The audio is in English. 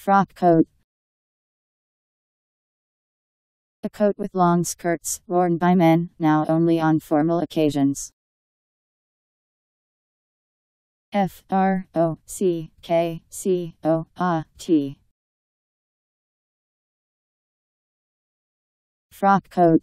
Frock coat. A coat with long skirts, worn by men, now only on formal occasions. F R O C K C O A T. Frock coat.